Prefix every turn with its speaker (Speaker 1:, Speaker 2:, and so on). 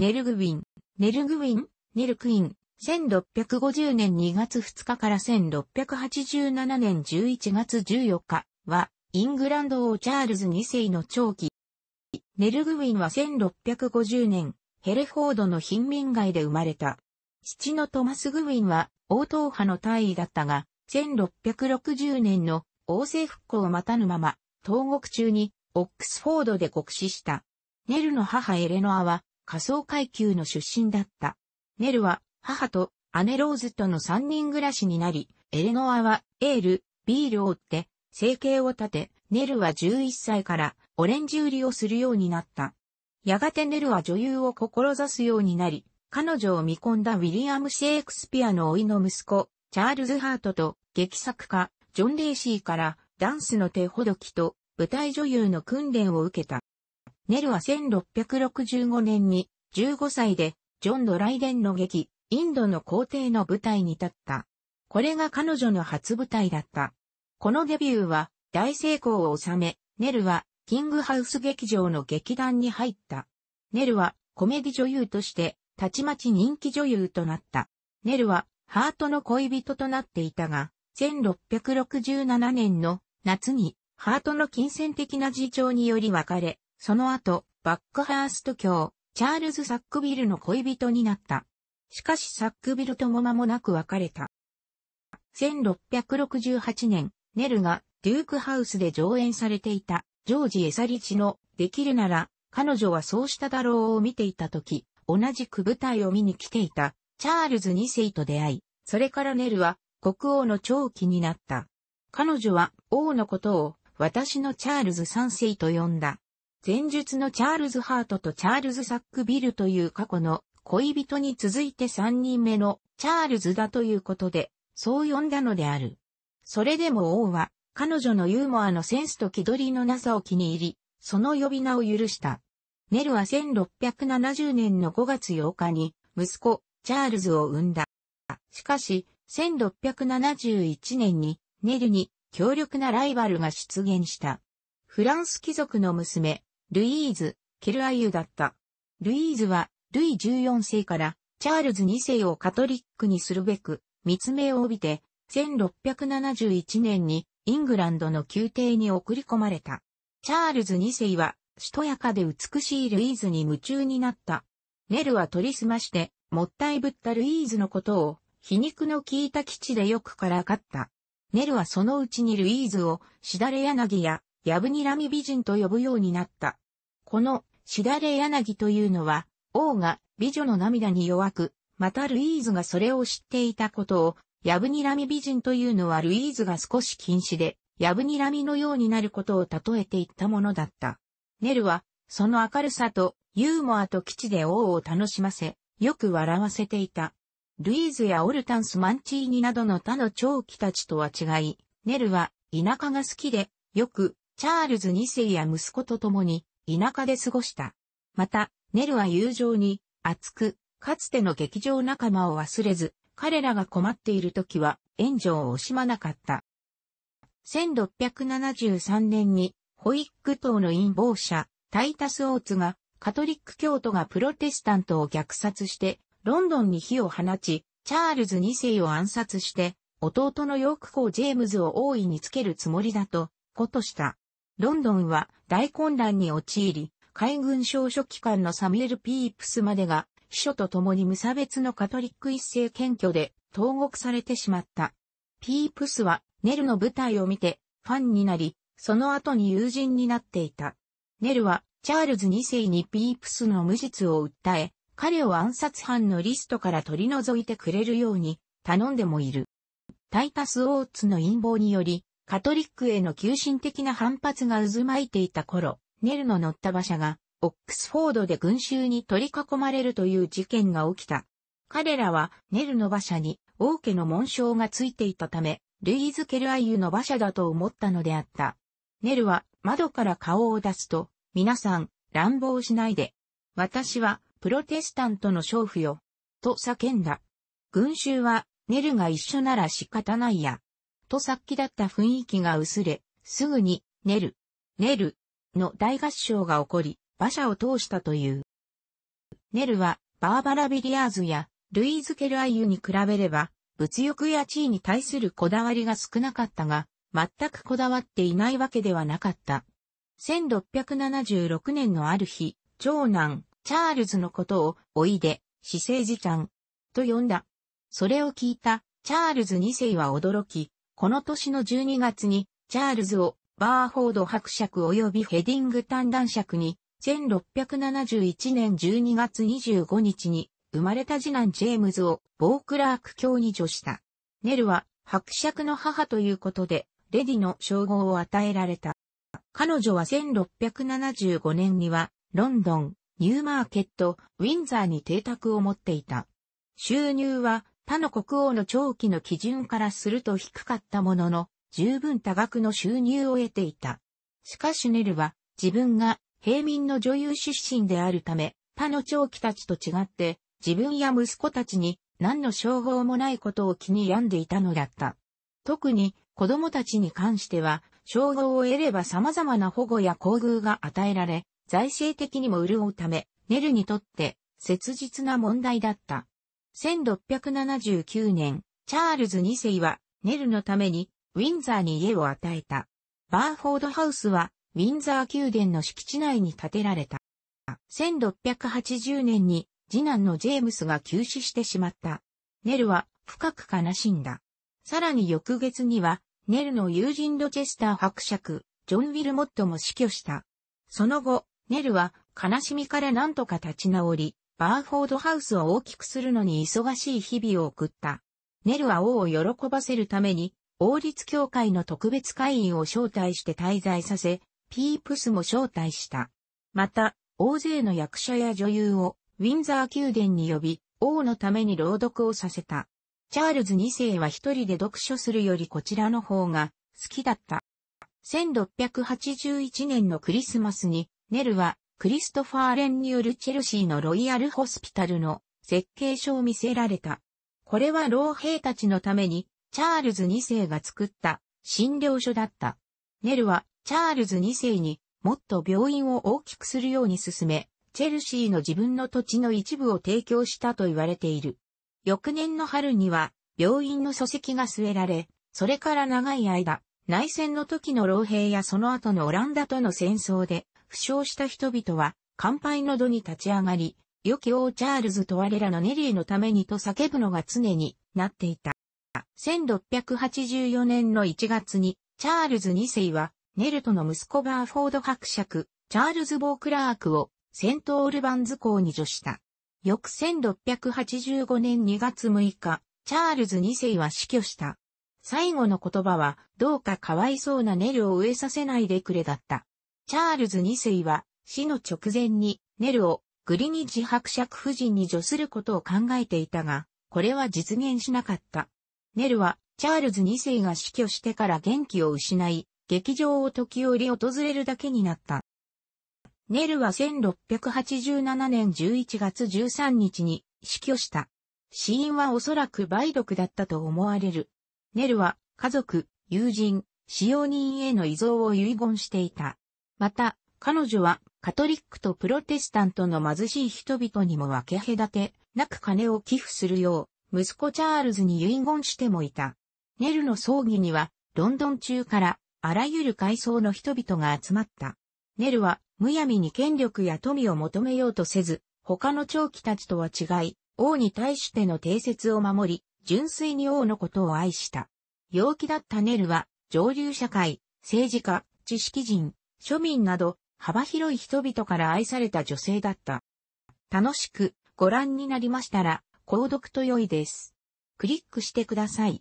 Speaker 1: ネルグウィン、ネルグウィン、ネルクイン、1650年2月2日から1687年11月14日は、イングランド王チャールズ2世の長期。ネルグウィンは1650年、ヘレフォードの貧民街で生まれた。父のトマス・グウィンは王党派の大尉だったが、1660年の王政復興を待たぬまま、東国中にオックスフォードで国死した。ネルの母エレノアは仮想階級の出身だった。ネルは母と姉ローズとの三人暮らしになり、エレノアはエール、ビールを追って生計を立て、ネルは11歳からオレンジ売りをするようになった。やがてネルは女優を志すようになり、彼女を見込んだウィリアム・シェイクスピアの甥の息子、チャールズ・ハートと劇作家、ジョン・レイシーからダンスの手ほどきと舞台女優の訓練を受けた。ネルは1665年に15歳でジョン・ドライデンの劇、インドの皇帝の舞台に立った。これが彼女の初舞台だった。このデビューは大成功を収め、ネルはキングハウス劇場の劇団に入った。ネルはコメディ女優としてたちまち人気女優となった。ネルはハートの恋人となっていたが、1667年の夏にハートの金銭的な事情により別れ、その後、バックハースト教、チャールズ・サックビルの恋人になった。しかしサックビルとも間もなく別れた。1668年、ネルがデュークハウスで上演されていたジョージ・エサリッジのできるなら彼女はそうしただろうを見ていたとき、同じく舞台を見に来ていたチャールズ2世と出会い、それからネルは国王の寵姫になった。彼女は王のことを私のチャールズ3世と呼んだ。前述のチャールズ・ハートとチャールズ・サックビルという過去の恋人に続いて3人目のチャールズだということで、そう呼んだのである。それでも王は彼女のユーモアのセンスと気取りのなさを気に入り、その呼び名を許した。ネルは1670年の5月8日に息子、チャールズを産んだ。しかし、1671年にネルに強力なライバルが出現した。フランス貴族の娘、ルイーズ・ケルアユだった。ルイーズは、ルイ14世からチャールズ2世をカトリックにするべく、密命を帯びて、1671年にイングランドの宮廷に送り込まれた。チャールズ2世は、しとやかで美しいルイーズに夢中になった。ネルは取り澄まして、もったいぶったルイーズのことを、皮肉の効いた基地でよくからかった。ネルはそのうちにルイーズを、しだれ柳や、ヤブニラミ美人と呼ぶようになった。この、しだれ柳というのは、王が美女の涙に弱く、またルイーズがそれを知っていたことを、ヤブニラミ美人というのはルイーズが少し禁止で、ヤブニラミのようになることを例えていったものだった。ネルは、その明るさとユーモアと基地で王を楽しませ、よく笑わせていた。ルイーズやオルタンス・マンチーニなどの他の長期たちとは違い、ネルは田舎が好きで、よくチャールズ2世や息子と共に田舎で過ごした。また、ネルは友情に熱く、かつての劇場仲間を忘れず、彼らが困っている時は援助を惜しまなかった。1673年にホイック島の陰謀者、タイタス・オーツがカトリック教徒がプロテスタントを虐殺してロンドンに火を放ち、チャールズ2世を暗殺して、弟のヨーク公ジェームズを王位につけるつもりだと、ことした。ロンドンは大混乱に陥り、海軍省書記官のサミュエル・ピープスまでが、秘書と共に無差別のカトリック一斉検挙で投獄されてしまった。ピープスはネルの舞台を見てファンになり、その後に友人になっていた。ネルはチャールズ2世にピープスの無実を訴え、彼を暗殺犯のリストから取り除いてくれるように頼んでもいる。タイタス・オーツの陰謀により、カトリックへの急進的な反発が渦巻いていた頃、ネルの乗った馬車が、オックスフォードで群衆に取り囲まれるという事件が起きた。彼らは、ネルの馬車に王家の紋章がついていたため、ルイーズ・ケルアイユの馬車だと思ったのであった。ネルは窓から顔を出すと、皆さん、乱暴しないで。私はプロテスタントの娼婦よ、と叫んだ。群衆は、ネルが一緒なら仕方ないや、と殺気だった雰囲気が薄れ、すぐに、ネル、ネル、の大合唱が起こり、馬車を通したという。ネルはバーバラ・ビリアーズやルイーズ・ケルアイユに比べれば物欲や地位に対するこだわりが少なかったが、全くこだわっていないわけではなかった。1676年のある日、長男、チャールズのことを、おいで、死生児ちゃん、と呼んだ。それを聞いた、チャールズ2世は驚き、この年の12月に、チャールズを、バーフォード伯爵及びヘディングトン男爵に、1671年12月25日に、生まれた次男ジェームズを、ボークラーク教に助した。ネルは、伯爵の母ということで、レディの称号を与えられた。彼女は1675年には、ロンドン、ニューマーケット、ウィンザーに邸宅を持っていた。収入は他の国王の長期の基準からすると低かったものの、十分多額の収入を得ていた。しかしネルは自分が平民の女優出身であるため、他の長期たちと違って自分や息子たちに何の称号もないことを気に病んでいたのだった。特に子供たちに関しては、称号を得れば様々な保護や厚遇が与えられ、財政的にも潤うため、ネルにとって切実な問題だった。1679年、チャールズ2世はネルのためにウィンザーに家を与えた。バーフォードハウスはウィンザー宮殿の敷地内に建てられた。1680年に次男のジェームスが急死してしまった。ネルは深く悲しんだ。さらに翌月にはネルの友人ロチェスター伯爵、ジョン・ウィルモットも死去した。その後、ネルは悲しみから何とか立ち直り、バーフォードハウスを大きくするのに忙しい日々を送った。ネルは王を喜ばせるために、王立協会の特別会員を招待して滞在させ、ピープスも招待した。また、大勢の役者や女優をウィンザー宮殿に呼び、王のために朗読をさせた。チャールズ2世は一人で読書するよりこちらの方が好きだった。1681年のクリスマスに、ネルはクリストファーレンによるチェルシーのロイヤルホスピタルの設計書を見せられた。これは老兵たちのためにチャールズ2世が作った診療所だった。ネルはチャールズ2世にもっと病院を大きくするように進め、チェルシーの自分の土地の一部を提供したと言われている。翌年の春には病院の礎石が据えられ、それから長い間、内戦の時の老兵やその後のオランダとの戦争で負傷した人々は、乾杯の度に立ち上がり、良き王チャールズと我らのネリーのためにと叫ぶのが常になっていた。1684年の1月に、チャールズ2世は、ネルとの息子バーフォード伯爵、チャールズ・ボークラークを、セントオルバンズ公に叙した。翌1685年2月6日、チャールズ2世は死去した。最後の言葉は、どうかかわいそうなネルを飢えさせないでくれだった。チャールズ2世は死の直前にネルをグリニッジ伯爵夫人に助することを考えていたが、これは実現しなかった。ネルはチャールズ2世が死去してから元気を失い、劇場を時折訪れるだけになった。ネルは1687年11月13日に死去した。死因はおそらく梅毒だったと思われる。ネルは家族、友人、使用人への依存を遺言していた。また、彼女はカトリックとプロテスタントの貧しい人々にも分け隔てなく金を寄付するよう、息子チャールズに遺言してもいた。ネルの葬儀には、ロンドン中からあらゆる階層の人々が集まった。ネルは、むやみに権力や富を求めようとせず、他の長期たちとは違い、王に対しての定説を守り、純粋に王のことを愛した。陽気だったネルは、上流社会、政治家、知識人、庶民など幅広い人々から愛された女性だった。楽しくご覧になりましたら、購読と良いです。クリックしてください。